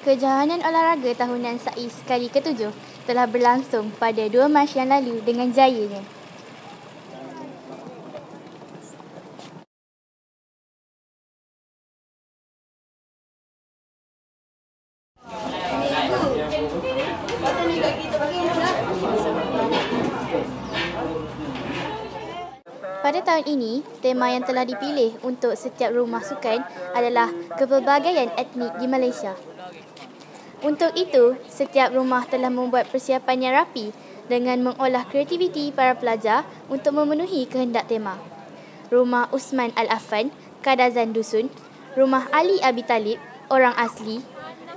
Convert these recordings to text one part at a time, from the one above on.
Kejohanan olahraga tahunan SAIS kali ketujuh telah berlangsung pada 2 Mac yang lalu dengan jayanya. Pada tahun ini, tema yang telah dipilih untuk setiap rumah sukan adalah kepelbagaian etnik di Malaysia. Untuk itu, setiap rumah telah membuat persiapan yang rapi dengan mengolah kreativiti para pelajar untuk memenuhi kehendak tema. Rumah Usman Al-Affan, Kadazan Dusun, Rumah Ali Abi Talib, orang asli,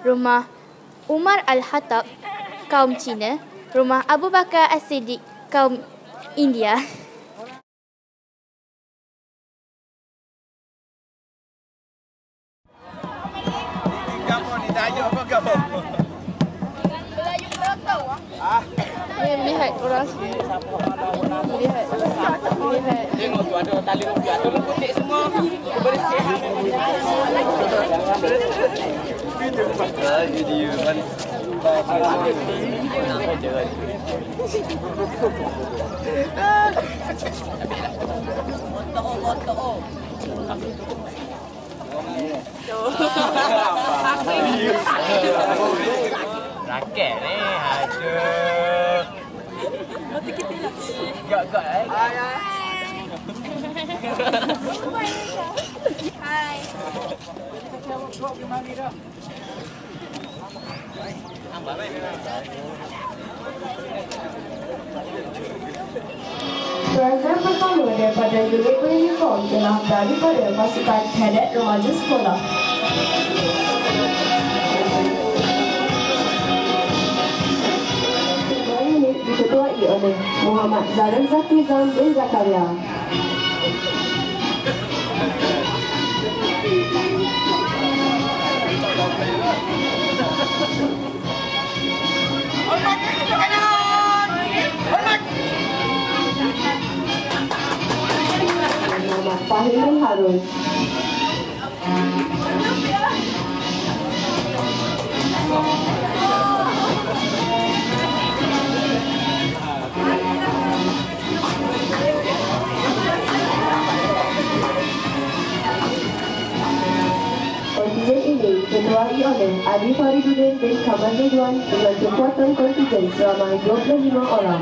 Rumah Umar Al-Hattab, kaum Cina, Rumah Abu Bakar As-Siddiq, kaum India. Melihat orang. Melihat. Melihat. Tengok tu ada tali rupiah tu putih semua. Bersih. Video kan. Motor, motor. Raket ni, aduh. Kita lah. Gak-gak eh. Hai. Hai. Pelajar pertama daripada unit uniform telah daripada pasukan kadet remaja sekolah. Oleh Muhammad Zaran Zakrizam bin Zakaria. Muhammad Fahim Harun. Oleh Adi Fariduddin bin Kamal Ridwan dengan kekuatan kontingen selama 25 orang.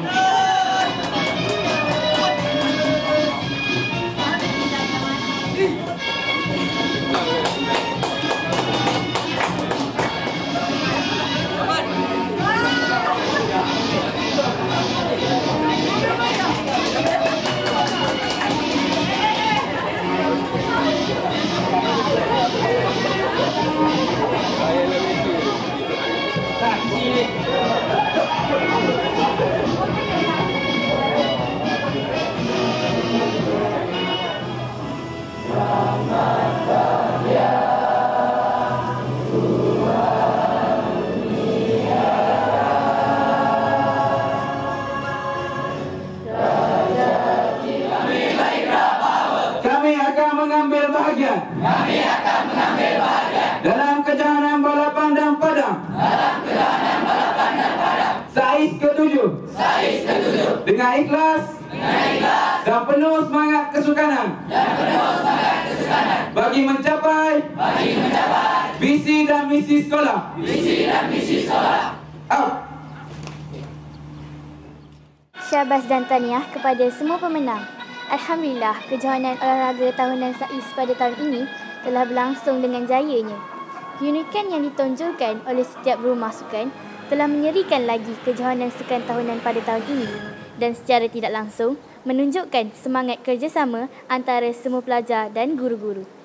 Dan penuh semangat kesukanan. Dan penuh semangat kesukanan. Bagi mencapai. Bagi mencapai. Visi dan misi sekolah. Visi dan misi sekolah. Out. Syabas dan tahniah kepada semua pemenang. Alhamdulillah, kejohanan olahraga tahunan SAIS pada tahun ini telah berlangsung dengan jayanya. Keunikan yang ditonjolkan oleh setiap rumah sukan telah menyerikan lagi kejohanan sukan tahunan pada tahun ini dan secara tidak langsung menunjukkan semangat kerjasama antara semua pelajar dan guru-guru.